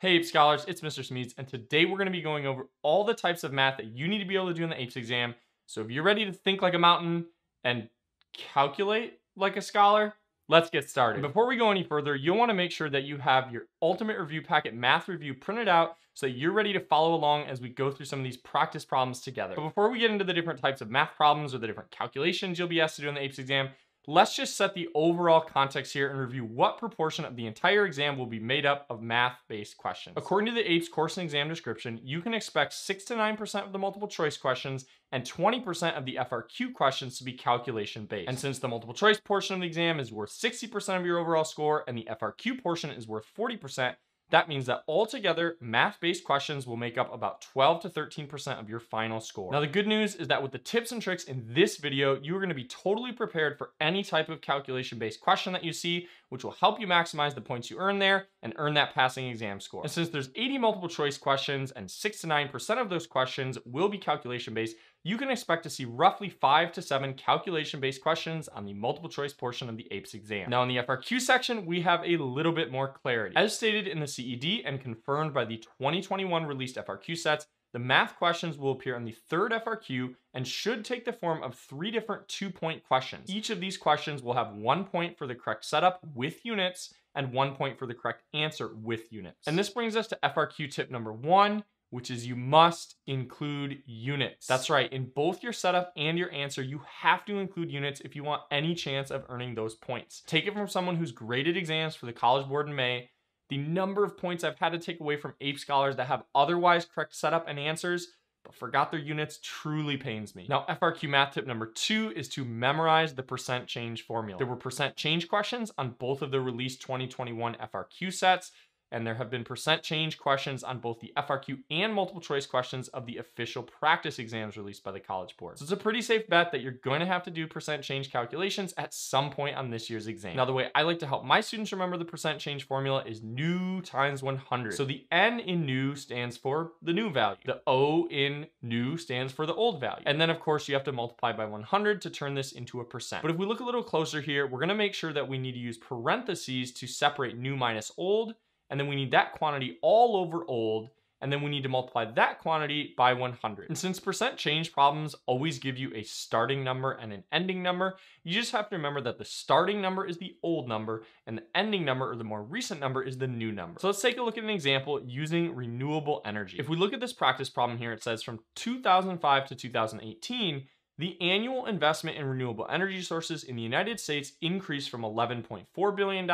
Hey APE Scholars, it's Mr. Smedes, and today we're going to be going over all the types of math that you need to be able to do in the APES exam. So if you're ready to think like a mountain and calculate like a scholar, let's get started. Before we go any further, you'll want to make sure that you have your ultimate review packet math review printed out so that you're ready to follow along as we go through some of these practice problems together. But before we get into the different types of math problems or the different calculations you'll be asked to do in the APES exam, Let's just set the overall context here and review what proportion of the entire exam will be made up of math-based questions. According to the APES course and exam description, you can expect 6 to 9% of the multiple choice questions and 20% of the FRQ questions to be calculation based. And since the multiple choice portion of the exam is worth 60% of your overall score and the FRQ portion is worth 40%, that means that altogether, math-based questions will make up about 12 to 13% of your final score. Now, the good news is that with the tips and tricks in this video, you are gonna be totally prepared for any type of calculation-based question that you see, which will help you maximize the points you earn there and earn that passing exam score. And since there's 80 multiple choice questions and 6 to 9% of those questions will be calculation-based, you can expect to see roughly five to seven calculation-based questions on the multiple choice portion of the APES exam. Now in the FRQ section, we have a little bit more clarity. As stated in the CED and confirmed by the 2021 released FRQ sets, the math questions will appear on the third FRQ and should take the form of three different two-point questions. Each of these questions will have one point for the correct setup with units and one point for the correct answer with units. And this brings us to FRQ tip number one, which is you must include units. That's right, in both your setup and your answer, you have to include units if you want any chance of earning those points. Take it from someone who's graded exams for the College Board in May. The number of points I've had to take away from APE scholars that have otherwise correct setup and answers, but forgot their units truly pains me. Now, FRQ math tip number two is to memorize the percent change formula. There were percent change questions on both of the released 2021 FRQ sets, and there have been percent change questions on both the FRQ and multiple choice questions of the official practice exams released by the College Board. So it's a pretty safe bet that you're going to have to do percent change calculations at some point on this year's exam. Now, the way I like to help my students remember the percent change formula is new times 100. So the N in new stands for the new value. The O in new stands for the old value. And then of course you have to multiply by 100 to turn this into a percent. But if we look a little closer here, we're gonna make sure that we need to use parentheses to separate new minus old and then we need that quantity all over old, and then we need to multiply that quantity by 100. And since percent change problems always give you a starting number and an ending number, you just have to remember that the starting number is the old number and the ending number or the more recent number is the new number. So let's take a look at an example using renewable energy. If we look at this practice problem here, it says from 2005 to 2018, the annual investment in renewable energy sources in the United States increased from $11.4 billion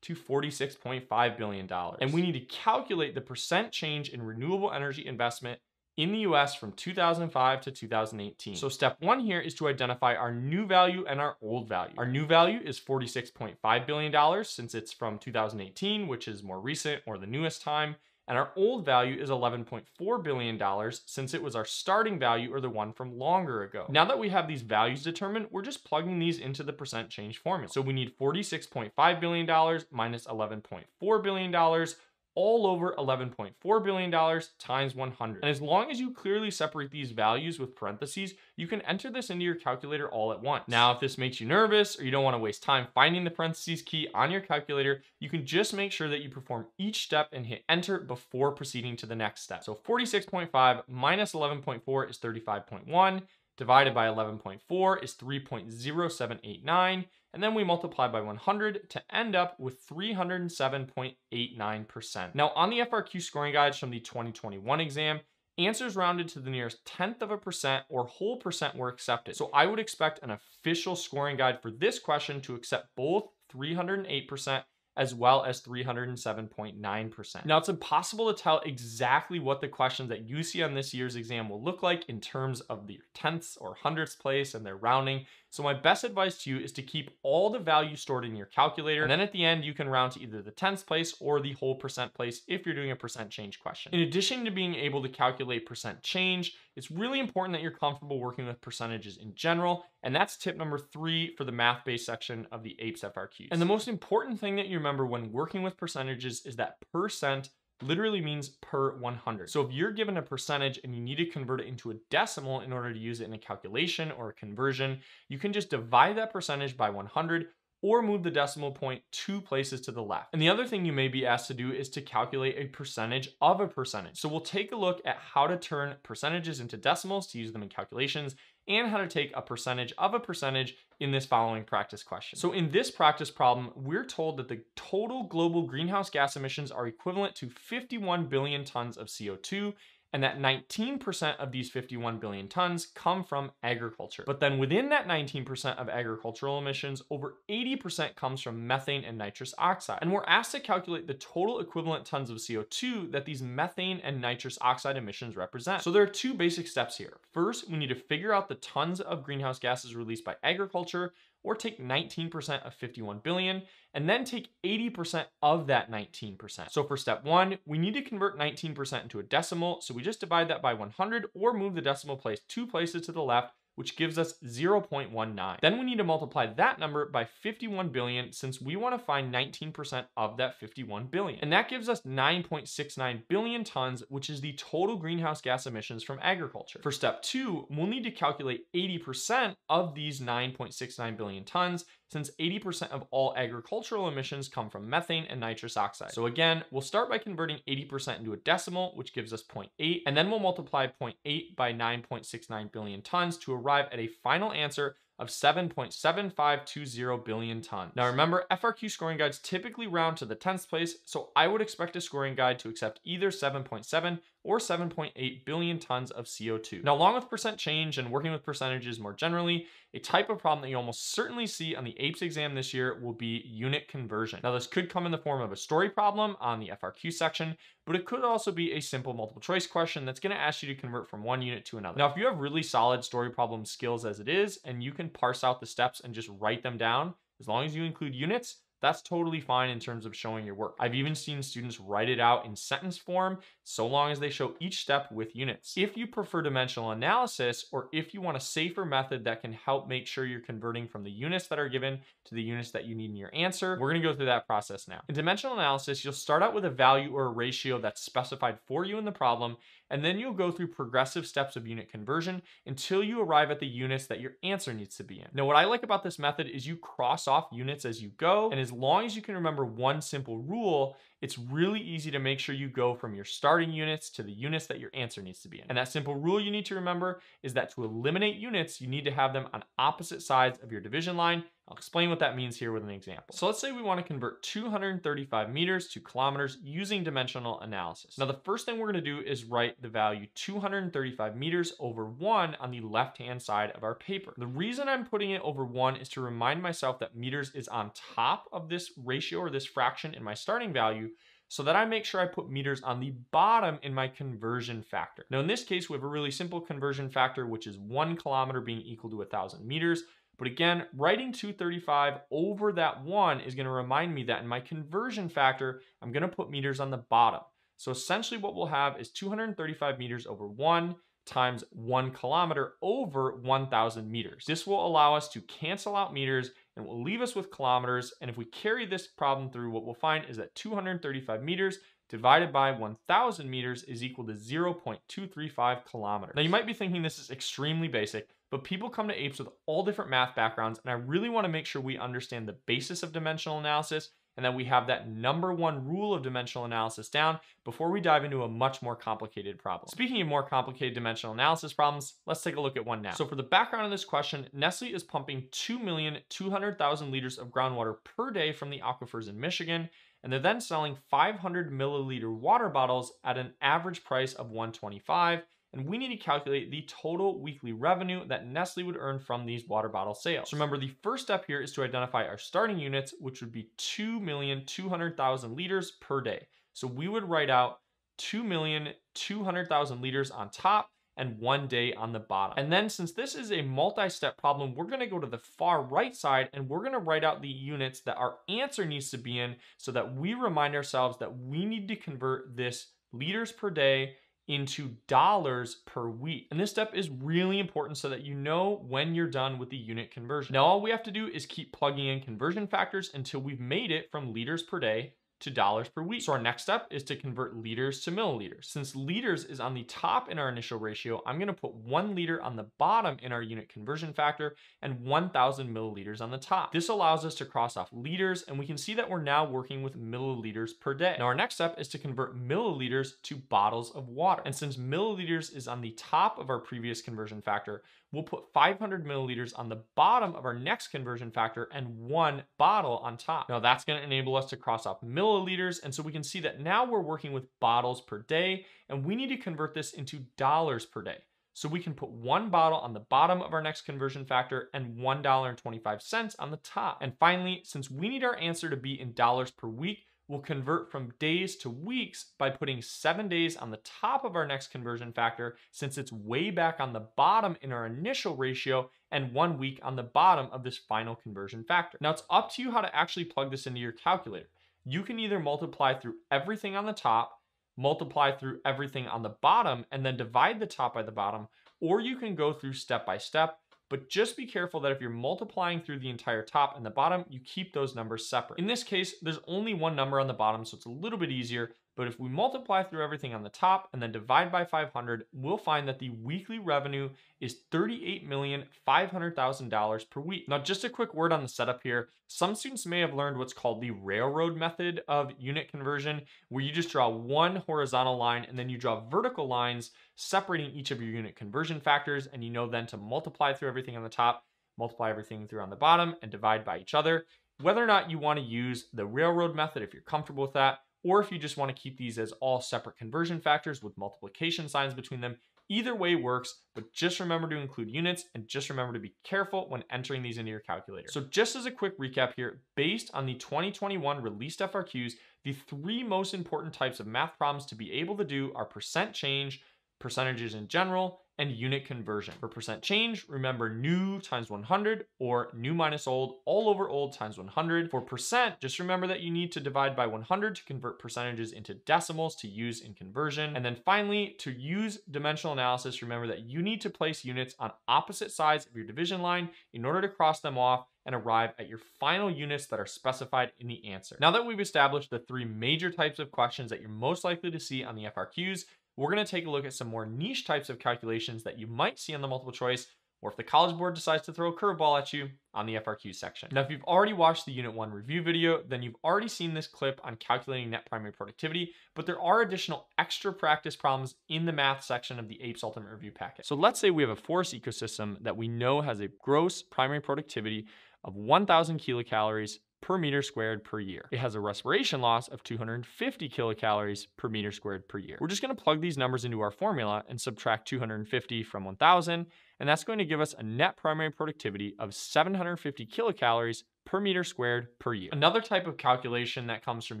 to $46.5 billion. And we need to calculate the percent change in renewable energy investment in the US from 2005 to 2018. So step one here is to identify our new value and our old value. Our new value is $46.5 billion since it's from 2018, which is more recent or the newest time and our old value is $11.4 billion since it was our starting value or the one from longer ago. Now that we have these values determined, we're just plugging these into the percent change formula. So we need $46.5 billion minus $11.4 billion all over $11.4 billion times 100. And as long as you clearly separate these values with parentheses, you can enter this into your calculator all at once. Now, if this makes you nervous or you don't wanna waste time finding the parentheses key on your calculator, you can just make sure that you perform each step and hit enter before proceeding to the next step. So 46.5 minus 11.4 is 35.1 divided by 11.4 is 3.0789, and then we multiply by 100 to end up with 307.89%. Now on the FRQ scoring guides from the 2021 exam, answers rounded to the nearest tenth of a percent or whole percent were accepted. So I would expect an official scoring guide for this question to accept both 308% as well as 307.9%. Now, it's impossible to tell exactly what the questions that you see on this year's exam will look like in terms of the tenths or hundredths place and their rounding. So my best advice to you is to keep all the values stored in your calculator. And then at the end, you can round to either the tenths place or the whole percent place if you're doing a percent change question. In addition to being able to calculate percent change, it's really important that you're comfortable working with percentages in general. And that's tip number three for the math-based section of the APES FRQs. And the most important thing that you remember when working with percentages is that percent literally means per 100. So if you're given a percentage and you need to convert it into a decimal in order to use it in a calculation or a conversion, you can just divide that percentage by 100 or move the decimal point two places to the left. And the other thing you may be asked to do is to calculate a percentage of a percentage. So we'll take a look at how to turn percentages into decimals to use them in calculations and how to take a percentage of a percentage in this following practice question. So in this practice problem, we're told that the total global greenhouse gas emissions are equivalent to 51 billion tons of CO2 and that 19% of these 51 billion tons come from agriculture. But then within that 19% of agricultural emissions, over 80% comes from methane and nitrous oxide. And we're asked to calculate the total equivalent tons of CO2 that these methane and nitrous oxide emissions represent. So there are two basic steps here. First, we need to figure out the tons of greenhouse gases released by agriculture, or take 19% of 51 billion and then take 80% of that 19%. So for step one, we need to convert 19% into a decimal. So we just divide that by 100 or move the decimal place two places to the left which gives us 0.19. Then we need to multiply that number by 51 billion since we want to find 19% of that 51 billion. And that gives us 9.69 billion tons, which is the total greenhouse gas emissions from agriculture. For step two, we'll need to calculate 80% of these 9.69 billion tons since 80% of all agricultural emissions come from methane and nitrous oxide. So again, we'll start by converting 80% into a decimal, which gives us 0.8, and then we'll multiply 0.8 by 9.69 billion tons to arrive at a final answer of 7.7520 billion tons. Now remember, FRQ scoring guides typically round to the 10th place, so I would expect a scoring guide to accept either 7.7 or 7.8 billion tons of CO2. Now, along with percent change and working with percentages more generally, a type of problem that you almost certainly see on the APES exam this year will be unit conversion. Now, this could come in the form of a story problem on the FRQ section, but it could also be a simple multiple choice question that's gonna ask you to convert from one unit to another. Now, if you have really solid story problem skills as it is, and you can parse out the steps and just write them down, as long as you include units, that's totally fine in terms of showing your work. I've even seen students write it out in sentence form so long as they show each step with units. If you prefer dimensional analysis or if you want a safer method that can help make sure you're converting from the units that are given to the units that you need in your answer, we're gonna go through that process now. In dimensional analysis, you'll start out with a value or a ratio that's specified for you in the problem and then you'll go through progressive steps of unit conversion until you arrive at the units that your answer needs to be in. Now, what I like about this method is you cross off units as you go, and as long as you can remember one simple rule, it's really easy to make sure you go from your starting units to the units that your answer needs to be in. And that simple rule you need to remember is that to eliminate units, you need to have them on opposite sides of your division line. I'll explain what that means here with an example. So let's say we want to convert 235 meters to kilometers using dimensional analysis. Now the first thing we're going to do is write the value 235 meters over 1 on the left-hand side of our paper. The reason I'm putting it over 1 is to remind myself that meters is on top of this ratio or this fraction in my starting value so that I make sure I put meters on the bottom in my conversion factor. Now in this case, we have a really simple conversion factor, which is one kilometer being equal to thousand meters. But again, writing 235 over that one is gonna remind me that in my conversion factor, I'm gonna put meters on the bottom. So essentially what we'll have is 235 meters over one times one kilometer over 1,000 meters. This will allow us to cancel out meters and will leave us with kilometers. And if we carry this problem through, what we'll find is that 235 meters divided by 1,000 meters is equal to 0.235 kilometers. Now you might be thinking this is extremely basic, but people come to APES with all different math backgrounds, and I really wanna make sure we understand the basis of dimensional analysis and that we have that number one rule of dimensional analysis down before we dive into a much more complicated problem. Speaking of more complicated dimensional analysis problems, let's take a look at one now. So for the background of this question, Nestle is pumping 2,200,000 liters of groundwater per day from the aquifers in Michigan, and they're then selling 500 milliliter water bottles at an average price of 125 and we need to calculate the total weekly revenue that Nestle would earn from these water bottle sales. So remember, the first step here is to identify our starting units, which would be 2,200,000 liters per day. So we would write out 2,200,000 liters on top and one day on the bottom. And then since this is a multi-step problem, we're gonna go to the far right side and we're gonna write out the units that our answer needs to be in so that we remind ourselves that we need to convert this liters per day into dollars per week. And this step is really important so that you know when you're done with the unit conversion. Now all we have to do is keep plugging in conversion factors until we've made it from liters per day to dollars per week. So our next step is to convert liters to milliliters. Since liters is on the top in our initial ratio, I'm gonna put one liter on the bottom in our unit conversion factor and 1000 milliliters on the top. This allows us to cross off liters and we can see that we're now working with milliliters per day. Now our next step is to convert milliliters to bottles of water. And since milliliters is on the top of our previous conversion factor, we'll put 500 milliliters on the bottom of our next conversion factor and one bottle on top. Now that's gonna enable us to cross off milliliters. And so we can see that now we're working with bottles per day and we need to convert this into dollars per day. So we can put one bottle on the bottom of our next conversion factor and $1.25 on the top. And finally, since we need our answer to be in dollars per week, we'll convert from days to weeks by putting seven days on the top of our next conversion factor since it's way back on the bottom in our initial ratio and one week on the bottom of this final conversion factor. Now it's up to you how to actually plug this into your calculator. You can either multiply through everything on the top, multiply through everything on the bottom, and then divide the top by the bottom, or you can go through step by step but just be careful that if you're multiplying through the entire top and the bottom, you keep those numbers separate. In this case, there's only one number on the bottom, so it's a little bit easier, but if we multiply through everything on the top and then divide by 500, we'll find that the weekly revenue is $38,500,000 per week. Now, just a quick word on the setup here. Some students may have learned what's called the railroad method of unit conversion, where you just draw one horizontal line and then you draw vertical lines separating each of your unit conversion factors. And you know then to multiply through everything on the top, multiply everything through on the bottom, and divide by each other. Whether or not you want to use the railroad method, if you're comfortable with that, or if you just want to keep these as all separate conversion factors with multiplication signs between them, either way works, but just remember to include units and just remember to be careful when entering these into your calculator. So just as a quick recap here, based on the 2021 released FRQs, the three most important types of math problems to be able to do are percent change, percentages in general, and unit conversion. For percent change, remember new times 100 or new minus old all over old times 100. For percent, just remember that you need to divide by 100 to convert percentages into decimals to use in conversion. And then finally, to use dimensional analysis, remember that you need to place units on opposite sides of your division line in order to cross them off and arrive at your final units that are specified in the answer. Now that we've established the three major types of questions that you're most likely to see on the FRQs, we're going to take a look at some more niche types of calculations that you might see on the multiple choice, or if the College Board decides to throw a curveball at you on the FRQ section. Now, if you've already watched the Unit 1 review video, then you've already seen this clip on calculating net primary productivity, but there are additional extra practice problems in the math section of the APES Ultimate Review packet. So let's say we have a forest ecosystem that we know has a gross primary productivity of 1,000 kilocalories per meter squared per year. It has a respiration loss of 250 kilocalories per meter squared per year. We're just going to plug these numbers into our formula and subtract 250 from 1000, and that's going to give us a net primary productivity of 750 kilocalories per meter squared per year. Another type of calculation that comes from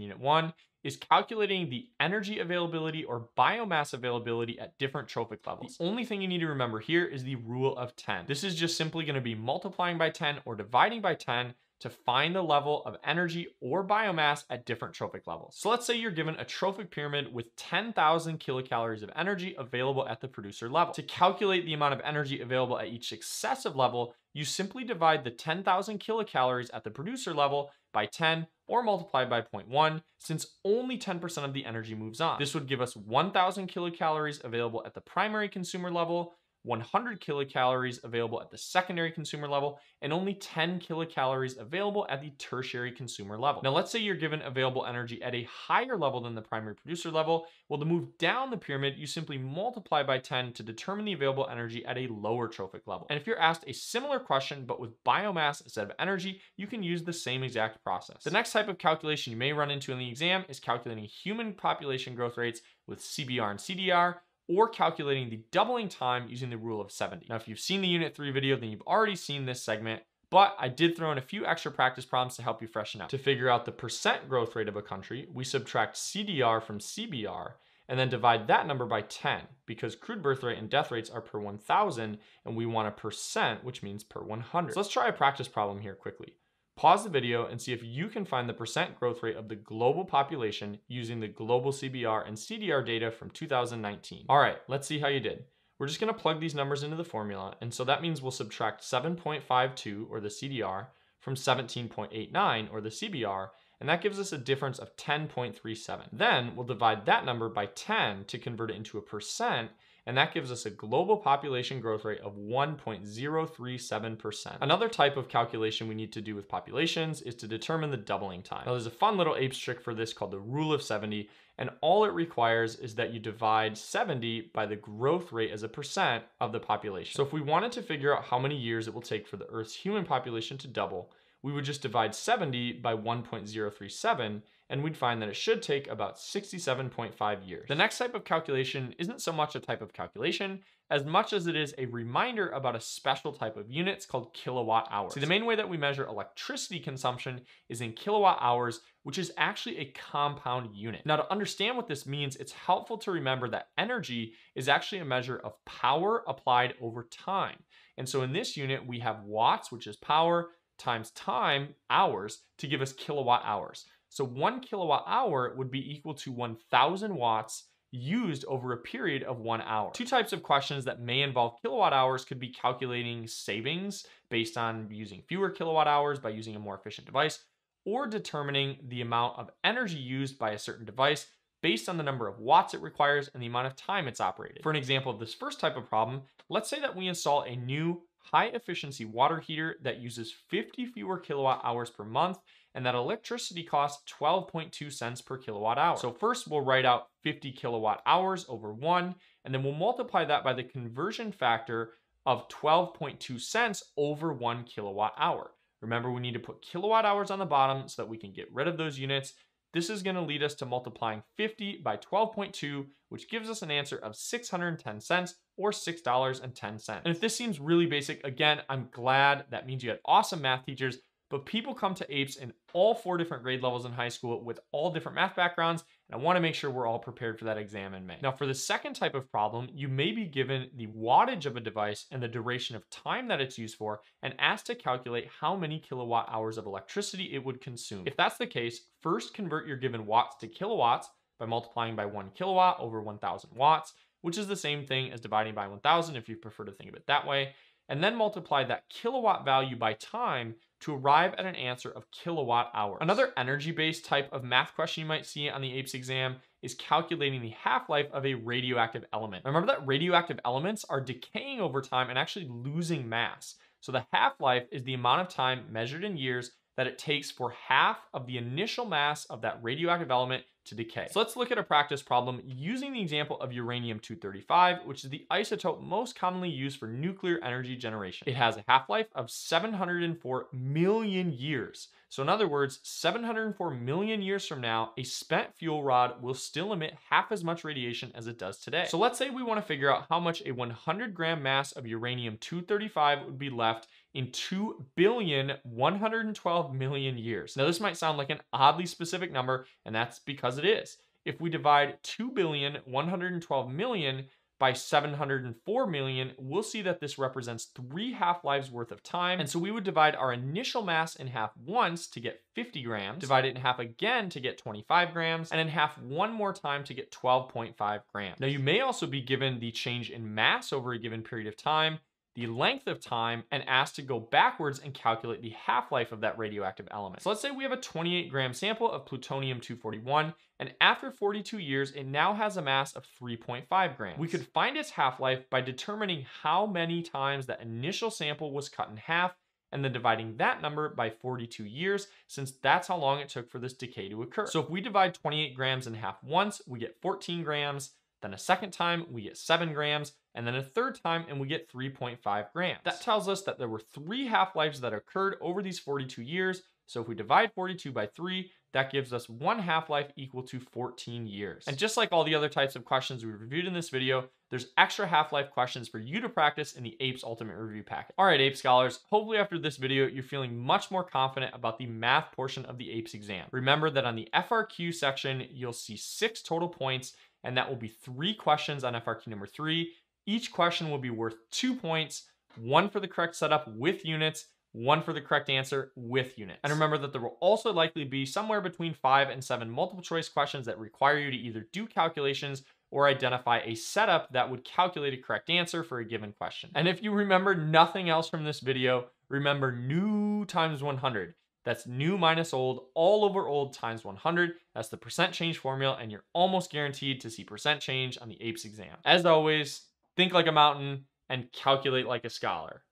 Unit 1 is calculating the energy availability or biomass availability at different trophic levels. The only thing you need to remember here is the rule of 10. This is just simply going to be multiplying by 10 or dividing by 10 to find the level of energy or biomass at different trophic levels. So let's say you're given a trophic pyramid with 10,000 kilocalories of energy available at the producer level. To calculate the amount of energy available at each successive level, you simply divide the 10,000 kilocalories at the producer level by 10 or multiply by 0.1 since only 10% of the energy moves on. This would give us 1,000 kilocalories available at the primary consumer level 100 kilocalories available at the secondary consumer level, and only 10 kilocalories available at the tertiary consumer level. Now, let's say you're given available energy at a higher level than the primary producer level. Well, to move down the pyramid, you simply multiply by 10 to determine the available energy at a lower trophic level. And if you're asked a similar question, but with biomass instead of energy, you can use the same exact process. The next type of calculation you may run into in the exam is calculating human population growth rates with CBR and CDR, or calculating the doubling time using the rule of 70. Now, if you've seen the Unit 3 video, then you've already seen this segment, but I did throw in a few extra practice problems to help you freshen up. To figure out the percent growth rate of a country, we subtract CDR from CBR and then divide that number by 10 because crude birth rate and death rates are per 1,000 and we want a percent, which means per 100. So let's try a practice problem here quickly. Pause the video and see if you can find the percent growth rate of the global population using the global CBR and CDR data from 2019. All right, let's see how you did. We're just gonna plug these numbers into the formula, and so that means we'll subtract 7.52, or the CDR, from 17.89, or the CBR, and that gives us a difference of 10.37. Then we'll divide that number by 10 to convert it into a percent, and that gives us a global population growth rate of 1.037%. Another type of calculation we need to do with populations is to determine the doubling time. Now there's a fun little apes trick for this called the rule of 70, and all it requires is that you divide 70 by the growth rate as a percent of the population. So if we wanted to figure out how many years it will take for the Earth's human population to double, we would just divide 70 by 1.037 and we'd find that it should take about 67.5 years. The next type of calculation isn't so much a type of calculation as much as it is a reminder about a special type of units called kilowatt hours. See, the main way that we measure electricity consumption is in kilowatt hours, which is actually a compound unit. Now, to understand what this means, it's helpful to remember that energy is actually a measure of power applied over time. And so in this unit, we have watts, which is power, times time, hours, to give us kilowatt hours. So one kilowatt hour would be equal to 1000 watts used over a period of one hour. Two types of questions that may involve kilowatt hours could be calculating savings based on using fewer kilowatt hours by using a more efficient device, or determining the amount of energy used by a certain device based on the number of watts it requires and the amount of time it's operated. For an example of this first type of problem, let's say that we install a new high efficiency water heater that uses 50 fewer kilowatt hours per month and that electricity costs 12.2 cents per kilowatt hour. So first we'll write out 50 kilowatt hours over one, and then we'll multiply that by the conversion factor of 12.2 cents over one kilowatt hour. Remember, we need to put kilowatt hours on the bottom so that we can get rid of those units. This is gonna lead us to multiplying 50 by 12.2, which gives us an answer of 610 cents or $6.10. And if this seems really basic, again, I'm glad that means you had awesome math teachers but people come to APES in all four different grade levels in high school with all different math backgrounds, and I wanna make sure we're all prepared for that exam in May. Now, for the second type of problem, you may be given the wattage of a device and the duration of time that it's used for, and asked to calculate how many kilowatt hours of electricity it would consume. If that's the case, first convert your given watts to kilowatts by multiplying by one kilowatt over 1000 watts, which is the same thing as dividing by 1000 if you prefer to think of it that way, and then multiply that kilowatt value by time to arrive at an answer of kilowatt hours. Another energy-based type of math question you might see on the APES exam is calculating the half-life of a radioactive element. Remember that radioactive elements are decaying over time and actually losing mass. So the half-life is the amount of time measured in years that it takes for half of the initial mass of that radioactive element to decay. So let's look at a practice problem using the example of uranium-235, which is the isotope most commonly used for nuclear energy generation. It has a half-life of 704 million years. So in other words, 704 million years from now, a spent fuel rod will still emit half as much radiation as it does today. So let's say we want to figure out how much a 100 gram mass of uranium-235 would be left in 2 billion 112 million years. Now this might sound like an oddly specific number, and that's because it is. If we divide 2 billion 112 million by 704 million, we'll see that this represents three half-lives worth of time. And so we would divide our initial mass in half once to get 50 grams, divide it in half again to get 25 grams, and in half one more time to get 12.5 grams. Now you may also be given the change in mass over a given period of time, the length of time and asked to go backwards and calculate the half-life of that radioactive element. So let's say we have a 28 gram sample of plutonium-241, and after 42 years, it now has a mass of 3.5 grams. We could find its half-life by determining how many times that initial sample was cut in half and then dividing that number by 42 years, since that's how long it took for this decay to occur. So if we divide 28 grams in half once, we get 14 grams, then a second time, we get 7 grams, and then a third time, and we get 3.5 grams. That tells us that there were three half-lives that occurred over these 42 years, so if we divide 42 by 3, that gives us one half-life equal to 14 years. And just like all the other types of questions we reviewed in this video, there's extra half-life questions for you to practice in the APES Ultimate Review Packet. All right, APE Scholars, hopefully after this video, you're feeling much more confident about the math portion of the APES exam. Remember that on the FRQ section, you'll see six total points, and that will be three questions on FRQ number three. Each question will be worth two points, one for the correct setup with units, one for the correct answer with units. And remember that there will also likely be somewhere between five and seven multiple choice questions that require you to either do calculations or identify a setup that would calculate a correct answer for a given question. And if you remember nothing else from this video, remember new times 100. That's new minus old, all over old times 100. That's the percent change formula, and you're almost guaranteed to see percent change on the APES exam. As always, think like a mountain and calculate like a scholar.